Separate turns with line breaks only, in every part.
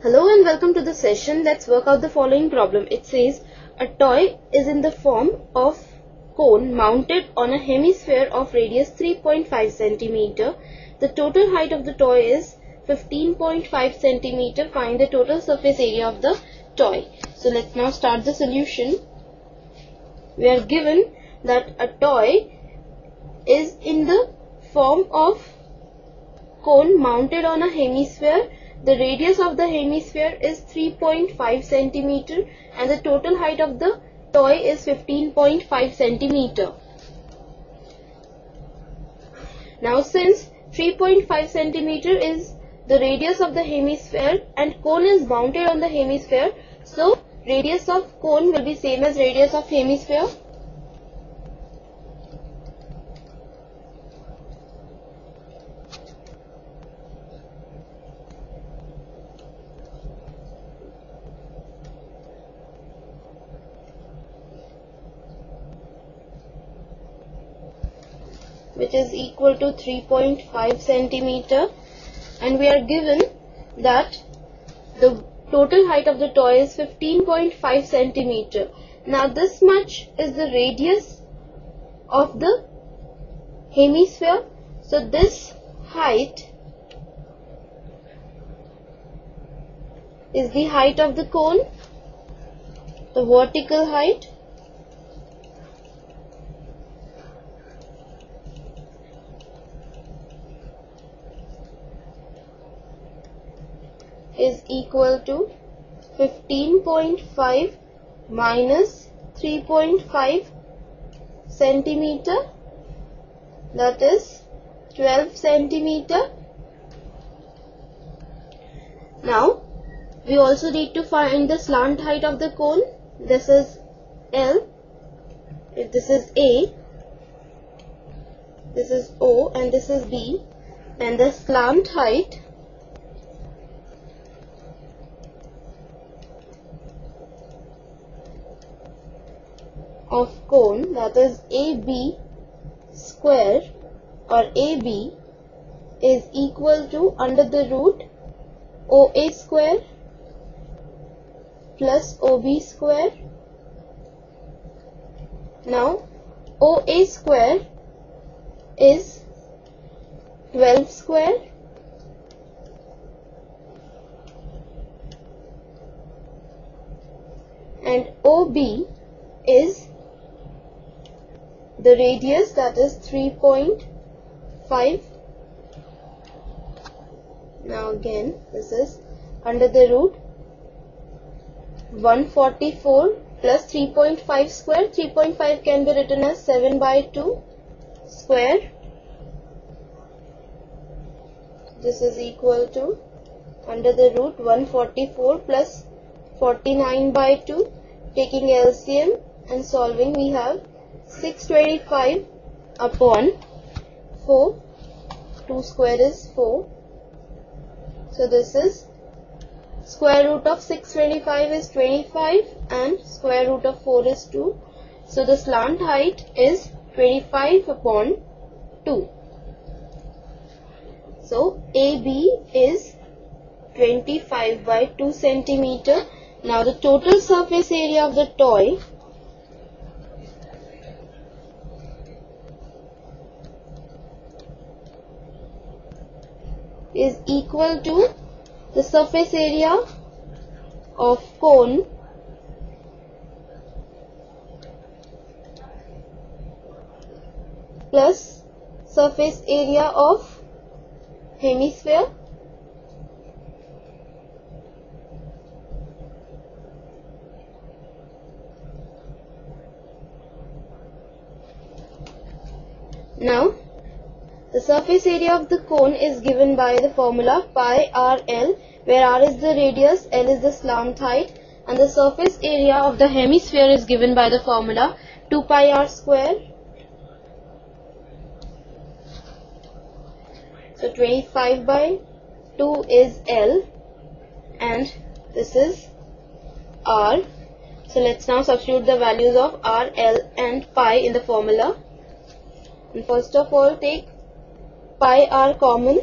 Hello and welcome to the session. Let's work out the following problem. It says a toy is in the form of cone mounted on a hemisphere of radius 3.5 cm. The total height of the toy is 15.5 cm. Find the total surface area of the toy. So let's now start the solution. We are given that a toy is in the form of cone mounted on a hemisphere the radius of the hemisphere is 3.5 centimeter and the total height of the toy is 15.5 centimeter. Now since 3.5 centimeter is the radius of the hemisphere and cone is mounted on the hemisphere so radius of cone will be same as radius of hemisphere which is equal to 3.5 centimeter and we are given that the total height of the toy is 15.5 centimeter. Now this much is the radius of the hemisphere. So this height is the height of the cone, the vertical height is equal to 15.5 minus 3.5 centimeter. That is 12 centimeter. Now we also need to find the slant height of the cone. This is L. If this is A this is O and this is B. And the slant height of cone that is AB square or AB is equal to under the root OA square plus OB square. Now OA square is 12 square and OB is the radius that is 3.5 now again this is under the root 144 plus 3.5 square. 3.5 can be written as 7 by 2 square. This is equal to under the root 144 plus 49 by 2 taking LCM and solving we have 625 upon 4 2 square is 4 so this is square root of 625 is 25 and square root of 4 is 2 so the slant height is 25 upon 2 so AB is 25 by 2 centimeter. Now the total surface area of the toy is equal to the surface area of cone plus surface area of hemisphere. Now the surface area of the cone is given by the formula pi rl where r is the radius, l is the slant height and the surface area of the hemisphere is given by the formula 2 pi r square. So 25 by 2 is L and this is R. So let's now substitute the values of R, L and pi in the formula. And first of all take pi r common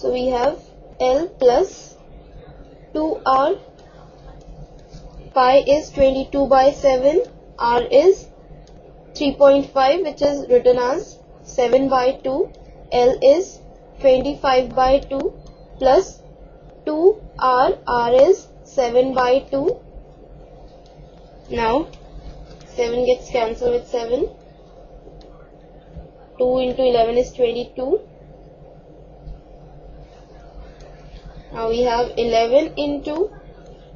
so we have L plus 2R. Pi is 22 by 7. R is 3.5 which is written as 7 by 2. L is 25 by 2 plus 2 R. R is 7 by 2. Now 7 gets cancelled with 7. 2 into 11 is 22. Now we have 11 into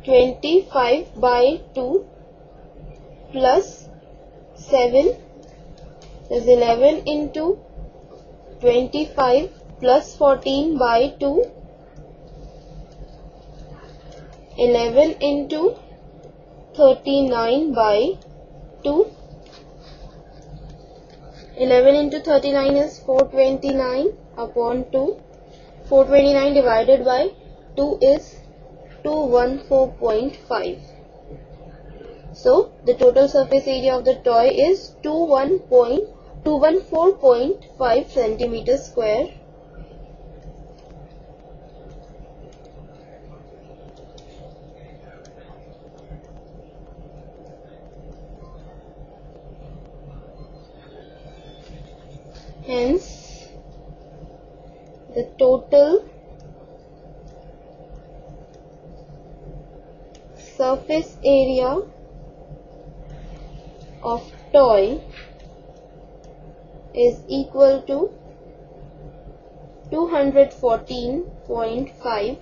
25 by 2 plus 7 is 11 into 25 plus 14 by 2 11 into 39 by 2 11 into 39 is 429 upon 2 429 divided by 2 is 214.5 so the total surface area of the toy is 214.5 centimeters square the total surface area of toy is equal to 214.5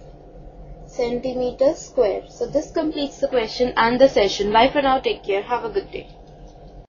centimeters square. So this completes the question and the session. Bye for now. Take care. Have a good day.